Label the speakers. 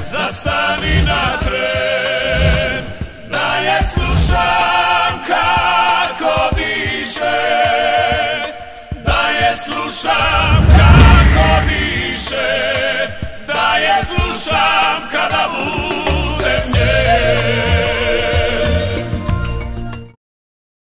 Speaker 1: zastani na tren. Da je slušam kako diše. Da je slušam kako diše. Da je slušam